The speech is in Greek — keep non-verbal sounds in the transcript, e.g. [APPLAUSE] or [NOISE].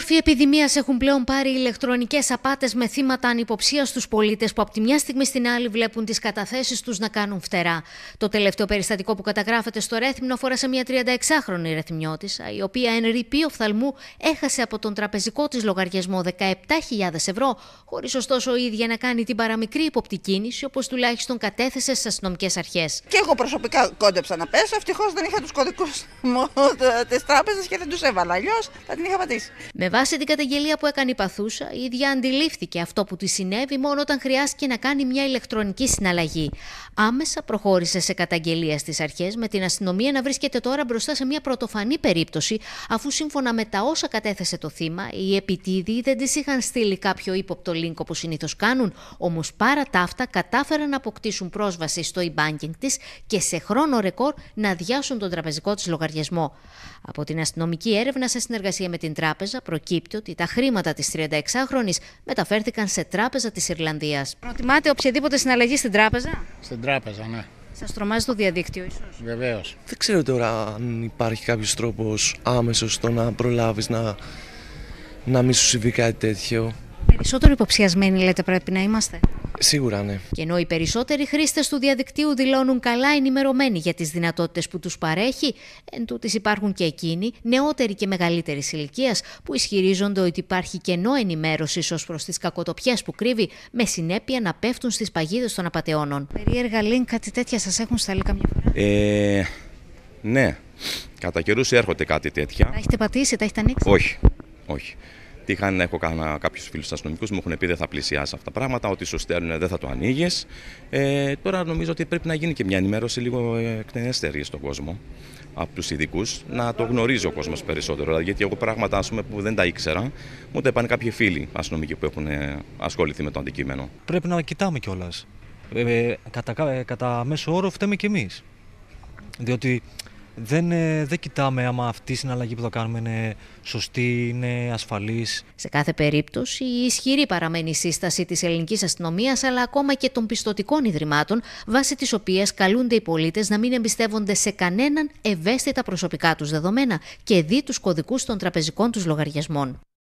μόρφη επιδημίας έχουν πλέον πάρει ηλεκτρονικές απάτες με θύματα ανυποψίας στους πολίτες που από τη μια στιγμή στην άλλη βλέπουν τις καταθέσεις τους να κάνουν φτερά. Το τελευταίο περιστατικό που καταγράφεται στο Ρέθμινο αφορά σε μια 36χρονη ρεθμιώτησα, η οποία εν ρηπή οφθαλμού έχασε από τον τραπεζικό της λογαριασμό 17.000 ευρώ, χωρίς ωστόσο η ίδια να κάνει την παραμικρή υποπτική κίνηση, όπως τουλάχιστον κατέθεσε στις αστυνομικές αρχές. Και εγώ προσωπικά κόντεψα να πέσω. Ευτυχώς δεν είχα τους κωδικούς [LAUGHS] της τράπεζας και δεν τους έβαλα. Αλλιώς θα την είχα πατήσει. Με βάση την καταγγελία που έκανε η παθούσα, η ίδια αντιλήφθηκε αυτό που τη συνέβη μόνο όταν χρειάστηκε να κάνει μια ηλεκτρονική συναλλαγή. Άμεσα προχώρησε σε καταγγελία στις αρχές, με την αστυνομία να βρίσκεται τώρα μπροστά σε μια πρωτοφανή περίπτωση, αφού σύμφωνα με τα όσα κατέθεσε το θύμα, οι επιτίδιοι δεν της είχαν στείλει κάποιο ύποπτο link όπως συνήθως κάνουν, όμως παρά τα αυτά κατάφεραν να αποκτήσουν πρόσβαση στο e-banking της και σε χρόνο ρεκόρ να αδειάσουν τον τραπεζικό της λογαριασμό. Από την αστυνομική έρευνα σε συνεργασία με την τράπεζα προκύπτει ότι τα χρήματα της 36χρονης μεταφέρθηκαν σε τράπεζα της Ιρλανδίας. Προτιμάτε οποιαδήποτε συναλλαγή στην τράπεζα; Στην τράπεζα, ναι. Σας τρομάζει το διαδίκτυο, ίσως; Βεβαίως. Δεν ξέρω τώρα αν υπάρχει κάποιος τρόπος άμεσος στο να προλάβεις να, να μην σου συμβεί κάτι τέτοιο. Περισσότερο υποψιασμένοι, λέτε, πρέπει να είμαστε; Σίγουρα ναι. Και ενώ οι περισσότεροι χρήστες του διαδικτύου δηλώνουν καλά ενημερωμένοι για τις δυνατότητες που τους παρέχει, εν τούτης υπάρχουν και εκείνοι, νεότεροι και μεγαλύτερης ηλικίας, που ισχυρίζονται ότι υπάρχει κενό ενημέρωσης ως προς τις κακοτοπιές που κρύβει, με συνέπεια να πέφτουν στις παγίδες των απαταιώνων. Περίεργα link, κάτι τέτοια σας έχουν σταλεί καμιά φορά; Ε, ναι. Κατά καιρούς έρχονται κάτι τέτοια. Τα έχετε πατήσει, τα έχετε ανοίξει; Όχι. Όχι. Είχαν, έχω κάνα κάποιους φίλους αστυνομικούς μου έχουν πει δεν θα πλησιάσει αυτά τα πράγματα, ότι σου στέλνουν δεν θα το ανοίγεις. Ε, τώρα νομίζω ότι πρέπει να γίνει και μια ενημέρωση λίγο εκτενέστερη στον κόσμο από τους ειδικούς, να το γνωρίζει ο κόσμος περισσότερο. Δηλαδή, γιατί εγώ πράγματα ας πούμε, που δεν τα ήξερα, μου τα είπαν κάποιοι φίλοι αστυνομικοί που έχουν ασχοληθεί με το αντικείμενο. Πρέπει να κοιτάμε κιόλας. Ε, κατά, κατά μέσο όρο φταίμε κι εμείς. Διότι δεν, ε, δεν κοιτάμε άμα αυτή η συναλλαγή που θα κάνουμε είναι σωστή, είναι ασφαλής. Σε κάθε περίπτωση, η ισχυρή παραμένει η σύσταση της ελληνικής αστυνομίας αλλά ακόμα και των πιστοτικών ιδρυμάτων, βάσει της οποίας καλούνται οι πολίτες να μην εμπιστεύονται σε κανέναν ευαίσθητα προσωπικά τους δεδομένα και δει τους κωδικούς των τραπεζικών τους λογαριασμών.